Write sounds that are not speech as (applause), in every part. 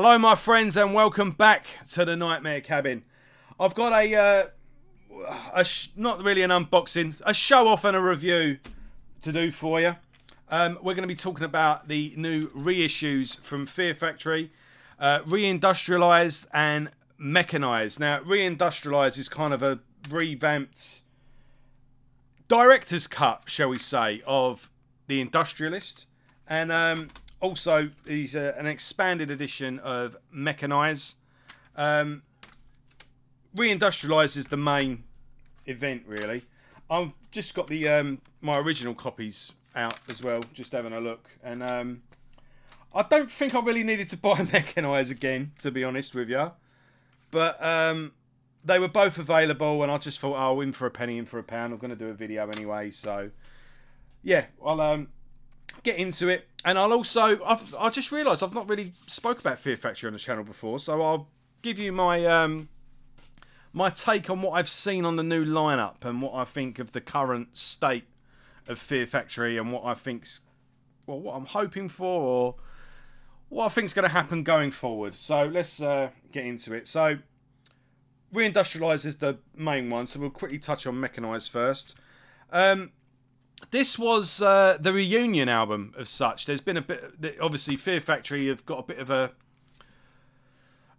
Hello, my friends, and welcome back to the Nightmare Cabin. I've got a, uh, a not really an unboxing, a show off and a review to do for you. Um, we're going to be talking about the new reissues from Fear Factory, uh, reindustrialized and mechanized. Now, reindustrialized is kind of a revamped director's cut, shall we say, of the Industrialist, and um, also is uh, an expanded edition of Mechanize. Um, Reindustrialize is the main event, really. I've just got the um, my original copies out as well, just having a look, and um, I don't think I really needed to (laughs) buy Mechanize again, to be honest with you. But um, they were both available, and I just thought, oh, in for a penny, in for a pound. I'm going to do a video anyway, so yeah, I'll um, get into it, and I'll also I've I just realised I've not really spoke about Fear Factory on the channel before, so I'll give you my um, my take on what I've seen on the new lineup and what I think of the current state of Fear Factory and what I think's well what I'm hoping for or what I think's going to happen going forward. So let's uh, get into it. So reindustrialize is the main one, so we'll quickly touch on mechanize first. Um, this was uh, the reunion album of such. There's been a bit, obviously, Fear Factory have got a bit of a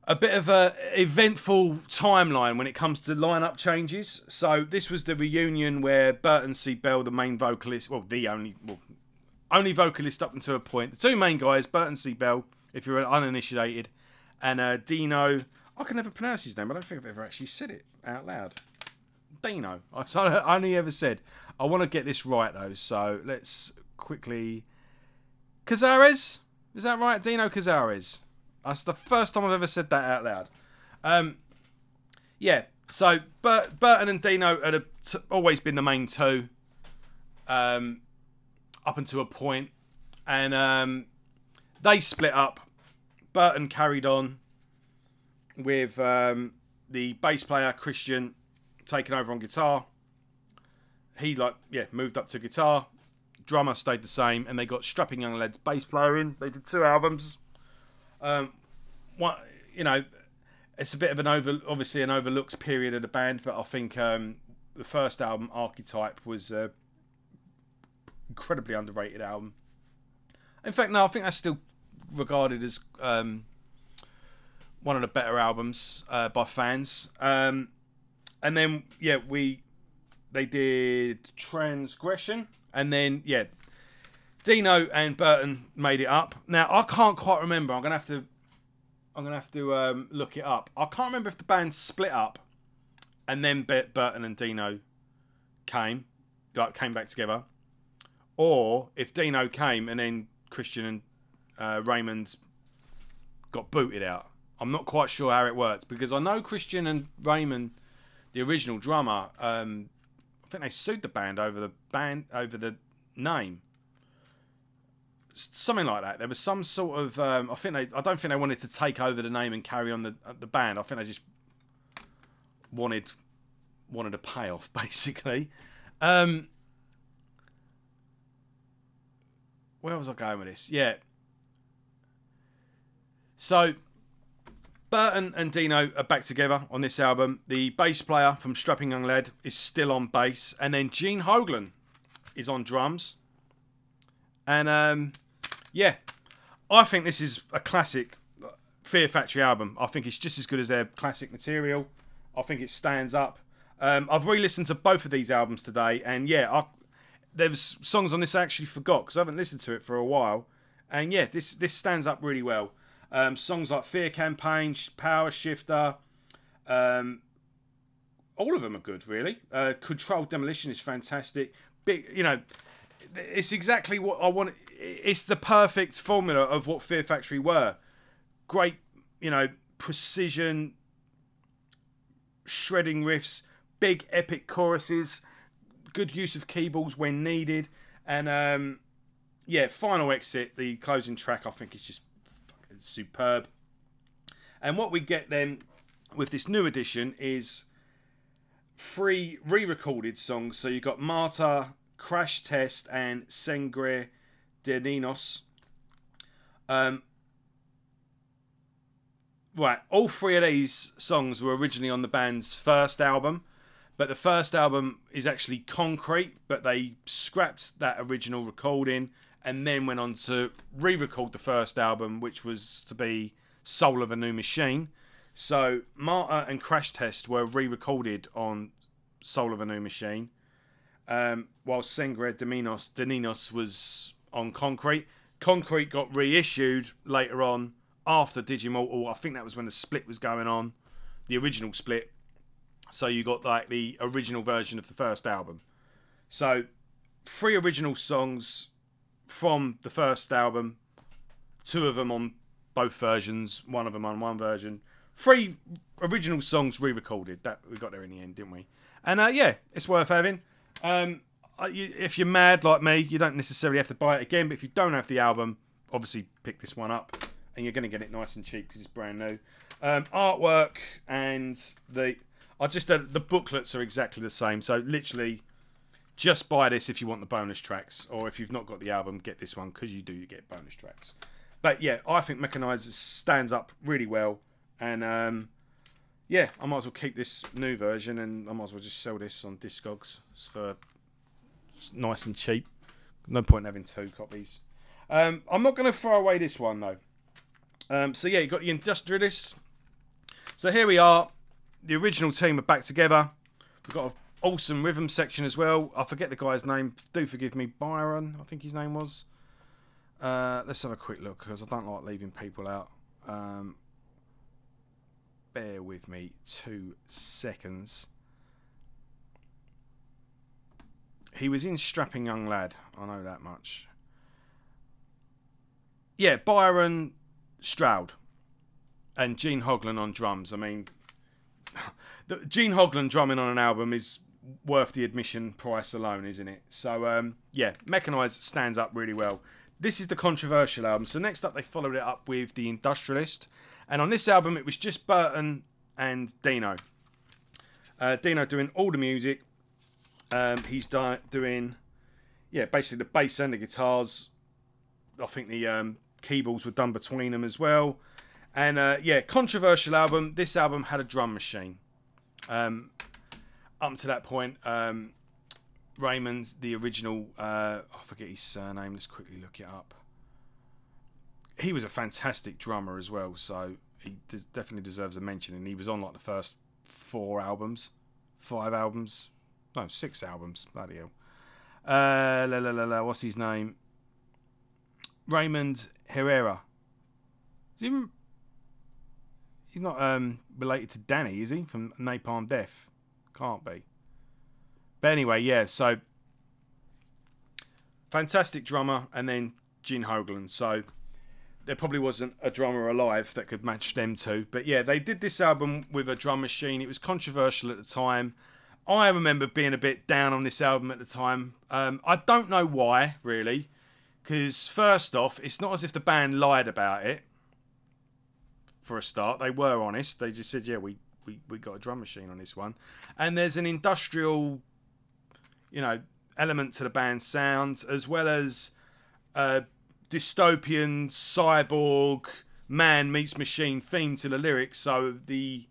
a bit of a eventful timeline when it comes to lineup changes. So this was the reunion where Burton C. Bell, the main vocalist, well, the only, well, only vocalist up until a point. The two main guys, Burton C. Bell, if you're uninitiated, and uh, Dino. I can never pronounce his name. I don't think I've ever actually said it out loud. Dino. (laughs) I only ever said. I want to get this right though, so let's quickly. Cazares? Is that right? Dino Cazares. That's the first time I've ever said that out loud. Um, yeah, so Bert, Burton and Dino had always been the main two um, up until a point, and um, they split up. Burton carried on with um, the bass player Christian taking over on guitar. He like yeah moved up to guitar. Drummer stayed the same, and they got strapping young lads bass player in. They did two albums. Um, what you know, it's a bit of an over obviously an overlooked period of the band, but I think um, the first album Archetype was a incredibly underrated album. In fact, no, I think that's still regarded as um, one of the better albums uh, by fans. Um, and then yeah, we they did Transgression, and then yeah, Dino and Burton made it up. Now I can't quite remember. I'm gonna have to I'm gonna have to um, look it up. I can't remember if the band split up, and then Burton and Dino came, like came back together, or if Dino came and then Christian and uh, Raymond got booted out. I'm not quite sure how it works because I know Christian and Raymond, the original drummer, um, I think they sued the band over the band over the name. Something like that. There was some sort of. Um, I think they. I don't think they wanted to take over the name and carry on the uh, the band. I think they just wanted wanted a payoff (laughs) basically. Um, where was I going with this? Yeah. So Burton and Dino are back together on this album. The bass player from Strapping Young Lad is still on bass, and then Gene Hoglan is on drums. And um, yeah, I think this is a classic Fear Factory album. I think it's just as good as their classic material. I think it stands up. Um, I've re-listened to both of these albums today, and yeah, I, there's songs on this I actually forgot because I haven't listened to it for a while. And yeah, this this stands up really well. Um, songs like Fear Campaign, Power Shifter, um, all of them are good, really. Uh, Controlled Demolition is fantastic. Big, you know, it's exactly what I want. It's the perfect formula of what Fear Factory were. Great, you know, precision, shredding riffs, big epic choruses, good use of keyboards when needed, and um, yeah, final exit, the closing track, I think is just superb. And what we get then with this new edition is three re-recorded songs. So you've got Martyr, Crash Test, and Sangre de Ninos. Um, right, all three of these songs were originally on the band's first album, but the first album is actually Concrete, but they scrapped that original recording and then went on to re-record the first album, which was to be Soul of a New Machine. So Martyr and Crash Test were re-recorded on Soul of a New Machine, um, while Sangre de Ninos, de was on Concrete. Concrete got reissued later on after Digimortal. I think that was when the split was going on, the original split. So you got like the original version of the first album. So three original songs from the first album, two of them on both versions, one of them on one version. Three original songs re-recorded. That we got there in the end, didn't we? And uh, yeah, it's worth having. Um, if you're mad like me, you don't necessarily have to buy it again. But if you don't have the album, obviously pick this one up, and you're going to get it nice and cheap because it's brand new. Um, artwork and the I just uh, the booklets are exactly the same. So literally, just buy this if you want the bonus tracks, or if you've not got the album, get this one because you do get bonus tracks. But yeah, I think Mechanized stands up really well, and um, yeah, I might as well keep this new version, and I might as well just sell this on Discogs for nice and cheap. No point in having two copies. Um, I'm not going to throw away this one though. Um, so yeah, you got the Industrialists. So here we are. The original team are back together. We've got an awesome rhythm section as well. I forget the guy's name. Do forgive me, Byron. I think his name was. Uh, let's have a quick look because I don't like leaving people out. Um, bear with me two seconds. He was in Strapping Young Lad. I know that much. Yeah, Byron Stroud and Gene Hoglan on drums. I mean, (laughs) Gene Hoglan drumming on an album is worth the admission price alone, isn't it? So um, yeah, Mechanized stands up really well. This is the controversial album. So next up, they followed it up with the Industrialist, and on this album, it was just Burton and Dino. Uh, Dino doing all the music. Um, he's doing, yeah, basically the bass and the guitars. I think the um, keyboards were done between them as well. And uh, yeah, controversial album. This album had a drum machine. Um, up to that point, um, Raymond's the original. Uh, I forget his surname. Let's quickly look it up. He was a fantastic drummer as well, so he des- definitely deserves a mention. And he was on like the first four albums, five albums, no, six albums. Bloody hell. Uh, la, la, la, la, what's his name? Raymond Herrera. Is he he's not um, related to Danny, is he? From Napalm Death. Can't be. But anyway, yeah, so fantastic drummer and then Gene Hoglan. So there probably wasn't a drummer alive that could match them two. But yeah, they did this album with a drum machine. It was controversial at the time. I remember being a bit down on this album at the time. Um, I don't know why, really. Because, first off, it's not as if the band lied about it for a start. They were honest. They just said, yeah, we, we, we got a drum machine on this one. And there's an industrial, you know, element to the band's sound, as well as a dystopian cyborg man meets machine theme to the lyrics. So the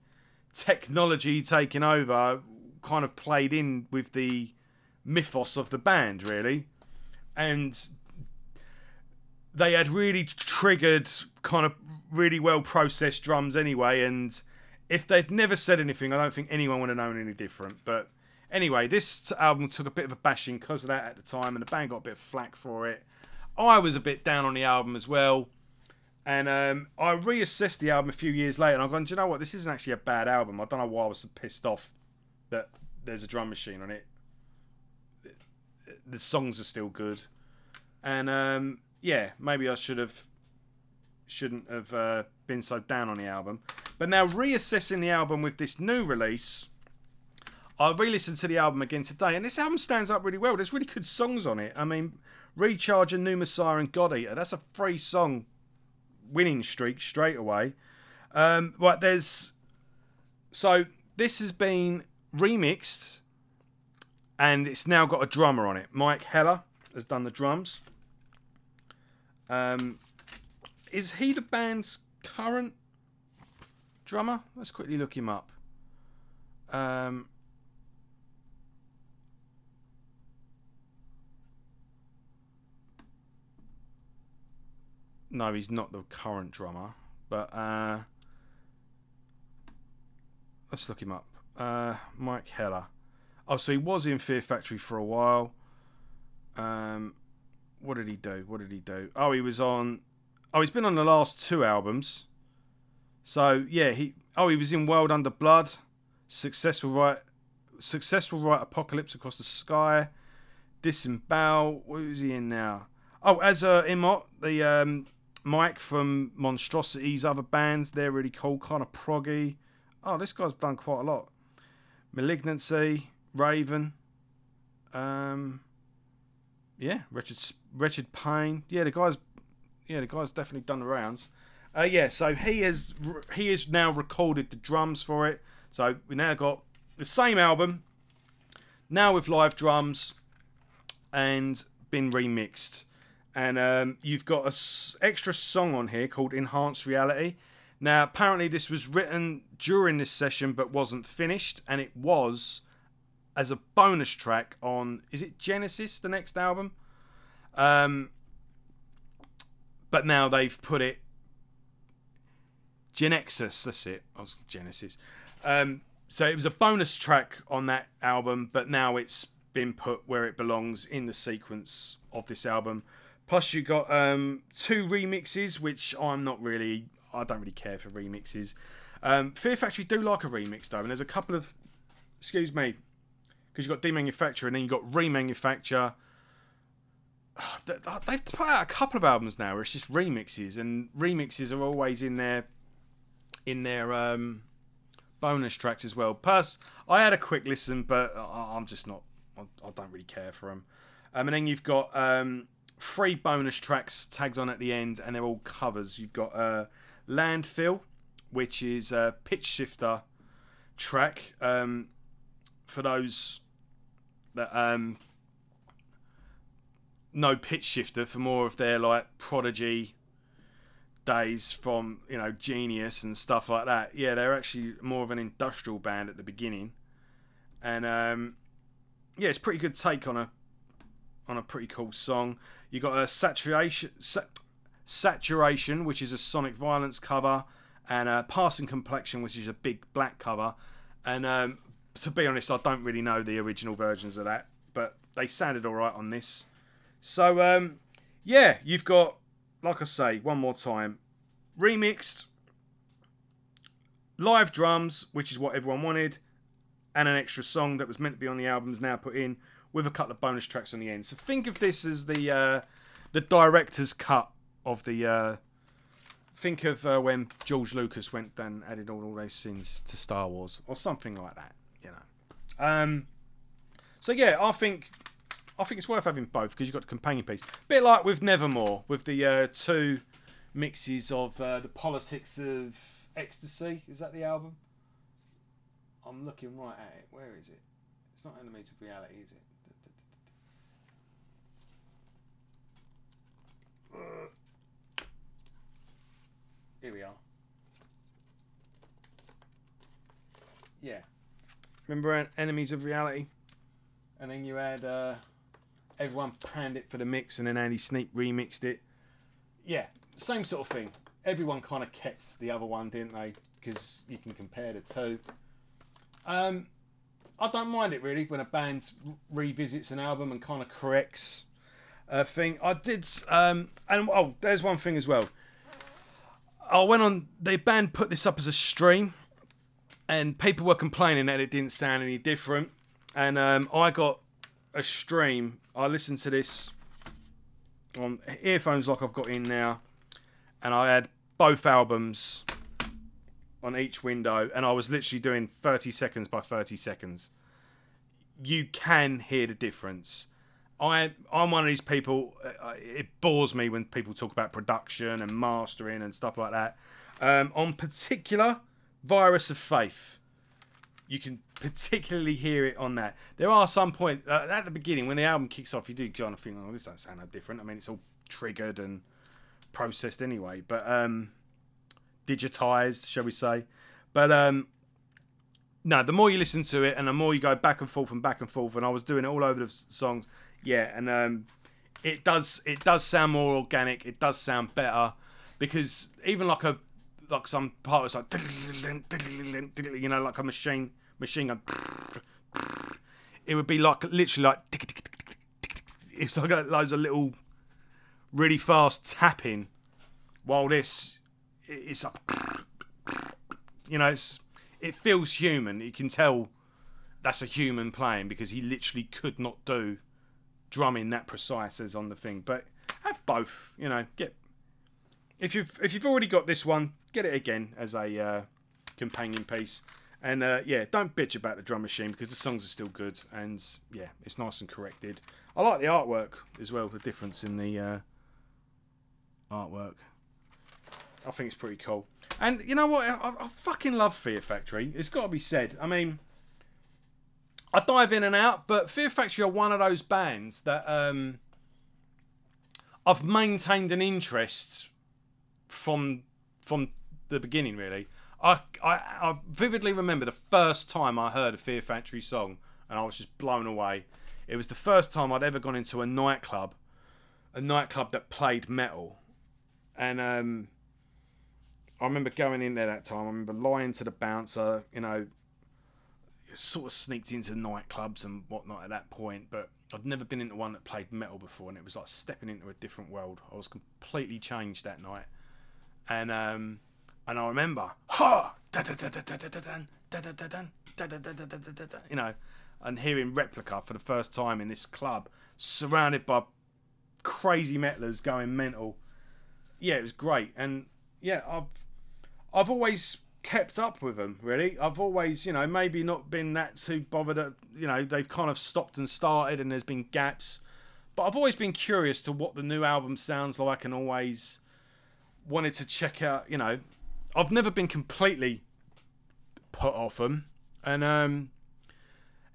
technology taking over kind of played in with the mythos of the band, really. And they had really triggered kind of really well processed drums anyway and if they'd never said anything i don't think anyone would have known any different. But anyway this album took a bit of a bashing because of that at the time and the band got a bit of flack for it. I was a bit down on the album as well and um, i reassessed the album a few years later and i'm going do you know what? This isn't actually a bad album. I don't know why i was so pissed off that there's a drum machine on it. The songs are still good. And um, yeah, maybe I should have shouldn't have uh, been so down on the album. But now reassessing the album with this new release, I re-listened to the album again today, and this album stands up really well. There's really good songs on it. I mean, Recharge and New Messiah and God Eater. That's a free song winning streak straight away. Um, right, there's so this has been remixed, and it's now got a drummer on it. Mike Heller has done the drums. Um, is he the band's current drummer? Let's quickly look him up. Um, no, he's not the current drummer, but uh, let's look him up. Uh, Mike Heller. Oh, so he was in Fear Factory for a while. Um, what did he do? What did he do? Oh, he was on. Oh, he's been on the last two albums. So yeah, he. Oh, he was in World Under Blood. Successful right. Successful right. Apocalypse Across the Sky. Disembowel. What is he in now? Oh, as uh, Imot, the um, Mike from Monstrosity's other bands. They're really cool, kind of proggy. Oh, this guy's done quite a lot. Malignancy, Raven. Um, yeah, Wretched, Wretched Pain. Yeah, the guy's, yeah, the guy's definitely done the rounds. Uh, yeah, so he has he has now recorded the drums for it. So we now got the same album, now with live drums, and been remixed. And um, you've got an s- extra song on here called Enhanced Reality. Now, apparently, this was written during this session but wasn't finished, and it was as a bonus track on is it Genesis, the next album? Um, but now they've put it Genexus, that's it. I was Genesis. Um, so it was a bonus track on that album, but now it's been put where it belongs in the sequence of this album. Plus, you got um, two remixes, which I'm not really. I don't really care for remixes. Um, Fear Factory do like a remix though, and there's a couple of. Excuse me, because you've got demanufacture and then you've got remanufacture. (sighs) They've put out a couple of albums now where it's just remixes, and remixes are always in their in their um, bonus tracks as well. Plus, I had a quick listen, but I'm just not. I, I don't really care for them. Um, and then you've got um, three bonus tracks tagged on at the end, and they're all covers. You've got uh, Landfill, which is a Pitchshifter track. Um, for those that um, no Pitchshifter, for more of their like prodigy days from you know Genius and stuff like that. Yeah, they're actually more of an industrial band at the beginning, and um, yeah, it's pretty good take on a on a pretty cool song. You got a saturation, sa- saturation, which is a Sonic Violence cover, and a passing complexion, which is a big black cover. And um, to be honest, I don't really know the original versions of that, but they sounded all right on this. So um, yeah, you've got like I say, one more time, remixed, live drums, which is what everyone wanted, and an extra song that was meant to be on the album is now put in with a couple of bonus tracks on the end. So think of this as the uh, the director's cut of the. Uh, think of uh, when George Lucas went and added all, all those scenes to Star Wars or something like that, you know. Um, so yeah, I think I think it's worth having both because you've got the companion piece. Bit like with Nevermore, with the uh, two mixes of uh, the politics of ecstasy. Is that the album? I'm looking right at it. Where is it? It's not Enemies of Reality, is it? Here we are. Yeah. Remember Enemies of Reality? And then you had uh, everyone panned it for the mix, and then Andy Sneap remixed it. Yeah, same sort of thing. Everyone kind of kept the other one, didn't they? Because you can compare the two. Um, I don't mind it really when a band revisits an album and kind of corrects a thing. I did, um, and oh, there's one thing as well. I went on. The band put this up as a stream, and people were complaining that it didn't sound any different. And um, I got a stream. I listened to this on earphones like I've got in now, and I had both albums on each window, and I was literally doing 30 seconds by 30 seconds. You can hear the difference. I I'm one of these people. Uh, it bores me when people talk about production and mastering and stuff like that. Um, on particular, Virus of Faith, you can (laughs) particularly hear it on that. There are some points uh, at the beginning when the album kicks off, you do kind of think, "Oh, this doesn't sound no different." I mean, it's all triggered and processed anyway, but um, digitized, shall we say? But um, no, the more you listen to it, and the more you go back and forth and back and forth, and I was doing it all over the songs. Yeah, and um, it does it does sound more organic. It does sound better because even like a like some part it's like (laughs) you know like a machine machine gun. It would be like literally like it's like loads of little really fast tapping, while this it's like you know it's it feels human. You can tell that's a human playing because he literally could not do drumming that precise as on the thing. But have both, you know. Get if you've if you've already got this one, get it again as a uh, companion piece. And uh, yeah, don't bitch about the drum machine because the songs are still good and yeah, it's nice and corrected. I like the artwork as well. The difference in the uh, artwork. I think it's pretty cool. And you know what? I, I fucking love Fear Factory. It's got to be said. I mean, I dive in and out, but Fear Factory are one of those bands that um, I've maintained an interest from from the beginning. Really, I, I, I vividly remember the first time I heard a Fear Factory song, and I was just blown away. It was the first time I'd ever gone into a nightclub, a nightclub that played metal, and um, I remember going in there that time. I remember lying to the bouncer, you know, sort of sneaked into nightclubs and whatnot at that point, but I'd never been into one that played metal before, and it was like stepping into a different world. I was completely changed that night, and um, and I remember, ha, you know, and hearing replica for the first time in this club, surrounded by crazy metalers going mental. Yeah, it was great, and yeah, I've I've always kept up with them really. I've always you know maybe not been that too bothered at you know they've kind of stopped and started and there's been gaps. But i've always been curious to what the new album sounds like and always wanted to check out you know i've never been completely put off them and um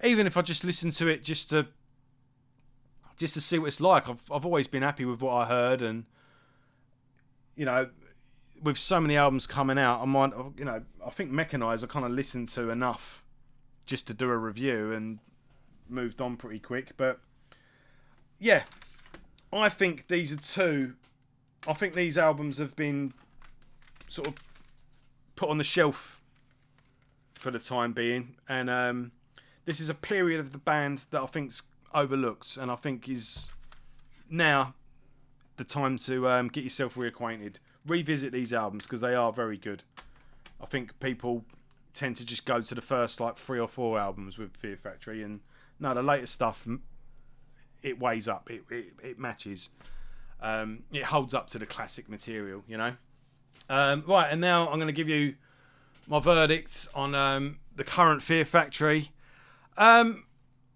even if i just listen to it just to just to see what it's like i've, I've always been happy with what i heard and you know with so many albums coming out, I might, you know, I think Mechanize I kind of listened to enough just to do a review and moved on pretty quick. But yeah, I think these are two. I think these albums have been sort of put on the shelf for the time being, and um, this is a period of the band that I think's overlooked, and I think is now the time to um, get yourself reacquainted revisit these albums because they are very good. I think people tend to just go to the first like three or four albums with Fear Factory, and no, the later stuff it weighs up, it it, it matches, um, it holds up to the classic material, you know. Um, right, and now I'm going to give you my verdict on um, the current Fear Factory. Um,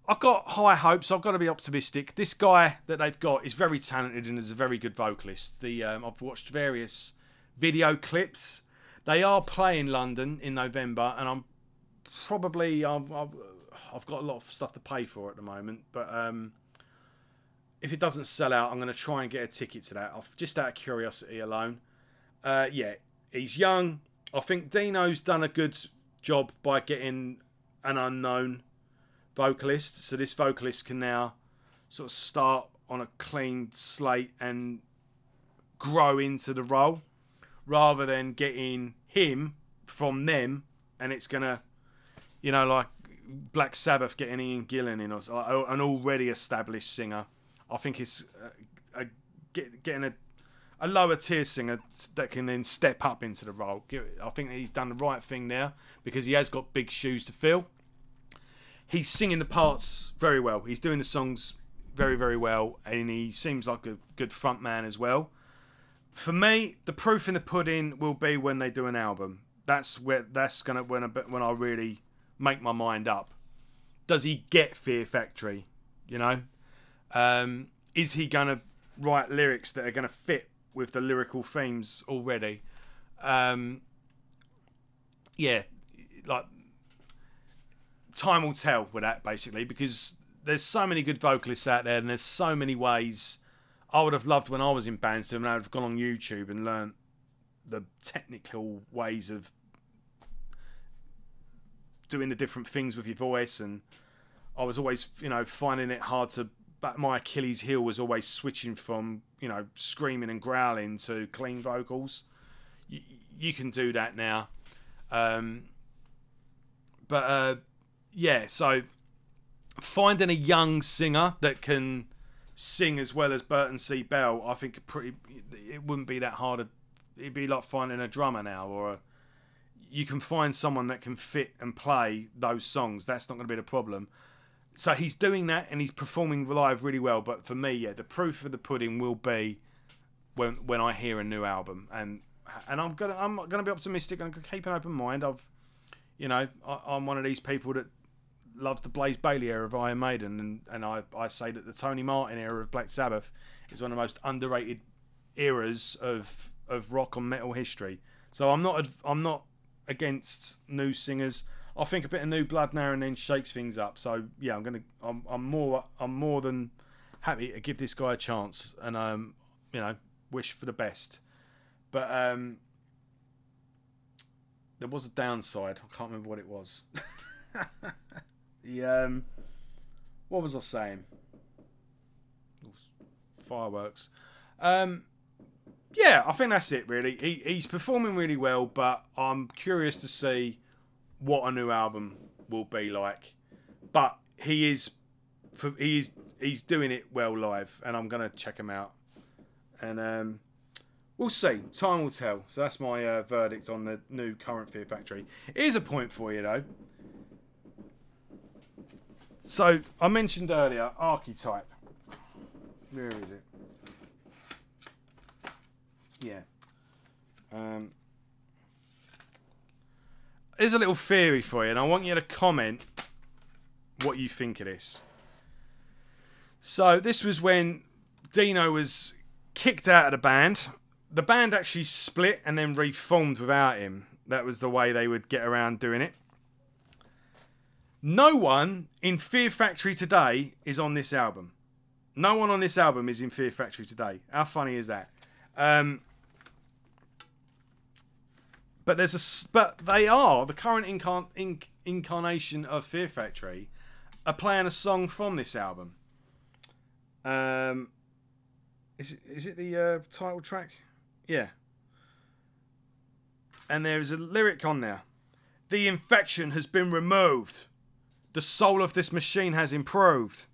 I've got high hopes. I've got to be optimistic. This guy that they've got is very talented and is a very good vocalist. The um, I've watched various video clips. They are playing London in November, and I'm probably I've, I've, I've got a lot of stuff to pay for at the moment. But um, if it doesn't sell out, I'm going to try and get a ticket to that. Just out of curiosity alone. Uh, yeah, he's young. I think Dino's done a good job by getting an unknown vocalist. So this vocalist can now sort of start on a clean slate and grow into the role rather than getting him from them and it's gonna you know like Black Sabbath getting Ian Gillan in us an already established singer I think it's a, a, getting a a lower tier singer that can then step up into the role I think he's done the right thing there because he has got big shoes to fill he's singing the parts very well. He's doing the songs very, very well, and he seems like a good front man as well. For me, the proof in the pudding will be when they do an album. That's where that's gonna when I, when I really make my mind up. Does he get Fear Factory? You know, um, is he gonna write lyrics that are gonna fit with the lyrical themes already? Um, yeah, like time will tell with that basically because there's so many good vocalists out there and there's so many ways I would have loved when I was in bands and I would have gone on YouTube and learned the technical ways of doing the different things with your voice, and I was always, you know, finding it hard to. But my Achilles heel was always switching from, you know, screaming and growling to clean vocals. You, you can do that now. Um, but uh, yeah, so finding a young singer that can sing as well as Burton C. Bell, I think pretty. It wouldn't be that hard. It'd be like finding a drummer now, or a, you can find someone that can fit and play those songs. That's not going to be the problem. So he's doing that and he's performing live really well. But for me, yeah, the proof of the pudding will be when when I hear a new album, and and I'm gonna I'm gonna be optimistic. I'm keep an open mind. I've, you know, I, I'm one of these people that loves the Blaze Bayley era of Iron Maiden, and, and I, I say that the Tony Martin era of Black Sabbath is one of the most underrated eras of of rock and metal history. So I'm not I'm not against new singers. I think a bit of new blood now and then shakes things up. So yeah, I'm gonna I'm, I'm more I'm more than happy to give this guy a chance, and um you know wish for the best. But um there was a downside. I can't remember what it was. (laughs) the um what was I saying? Fireworks. Um yeah, I think that's it. Really, he, he's performing really well, but I'm curious to see what a new album will be like. But he is, he is, he's doing it well live, and I'm gonna check him out. And um, we'll see. Time will tell. So that's my uh, verdict on the new current Fear Factory. Here's a point for you though. So I mentioned earlier archetype. Where is it? Yeah. Um, there's a little theory for you, and I want you to comment what you think of this. So this was when Dino was kicked out of the band. The band actually split and then reformed without him. That was the way they would get around doing it. No one in Fear Factory today is on this album. No one on this album is in Fear Factory today. How funny is that? Um, but there's a but they are the current incarn, inc, incarnation of Fear Factory are playing a song from this album. Um, is it, is it the uh, title track? Yeah. And there's a lyric on there. The infection has been removed. The soul of this machine has improved.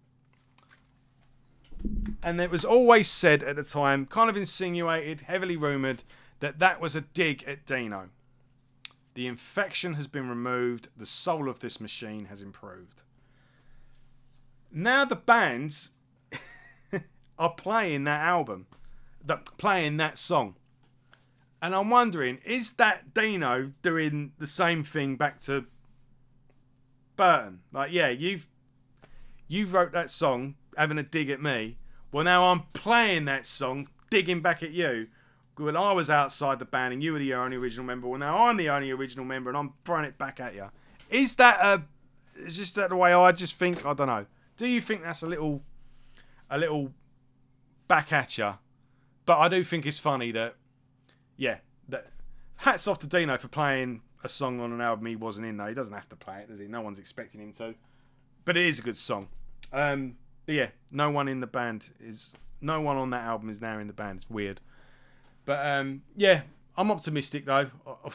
And it was always said at the time, kind of insinuated, heavily rumoured, that that was a dig at Dino. The infection has been removed. The soul of this machine has improved. Now the bands (laughs) are playing that album, that playing that song. And I'm wondering, is that Dino doing the same thing back to Burton? Like, yeah, you've you wrote that song having a dig at me. Well, now I'm playing that song, digging back at you when I was outside the band and you were the only original member, well now I'm the only original member and I'm throwing it back at you. Is that a? Is just that the way I just think? I don't know. Do you think that's a little, a little, back at you? But I do think it's funny that, yeah, that hats off to Dino for playing a song on an album he wasn't in. Though he doesn't have to play it, does he? No one's expecting him to. But it is a good song. Um, but yeah, no one in the band is. No one on that album is now in the band. It's weird. But um, yeah, I'm optimistic though.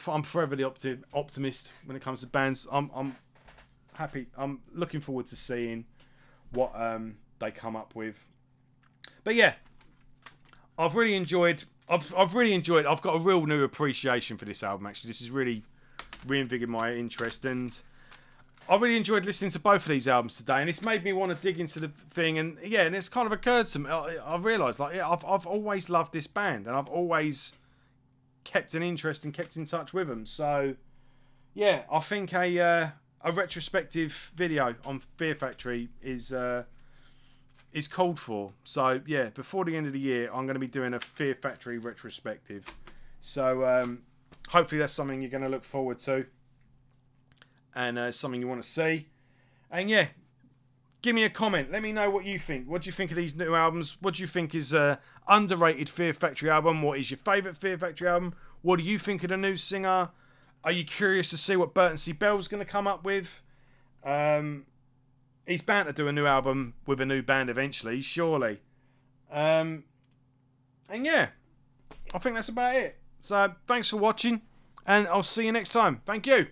I'm forever the opti- optimist when it comes to bands. I'm, I'm happy. I'm looking forward to seeing what um, they come up with. But yeah, I've really enjoyed. I've I've really enjoyed. I've got a real new appreciation for this album. Actually, this has really reinvigorated my interest and I really enjoyed listening to both of these albums today, and it's made me want to dig into the thing. And yeah, and it's kind of occurred to me. I've realised, like, yeah, I've I've always loved this band, and I've always kept an interest and kept in touch with them. So yeah, I think a uh, a retrospective video on Fear Factory is uh, is called for. So yeah, before the end of the year, I'm going to be doing a Fear Factory retrospective. So um, hopefully that's something you're going to look forward to and uh, something you want to see. And yeah, give me a comment. Let me know what you think. What do you think of these new albums? What do you think is a underrated Fear Factory album? What is your favourite Fear Factory album? What do you think of the new singer? Are you curious to see what Burton C. Bell's going to come up with? Um, he's bound to do a new album with a new band eventually, surely. Um, and yeah, I think that's about it. So thanks for watching, and I'll see you next time. Thank you.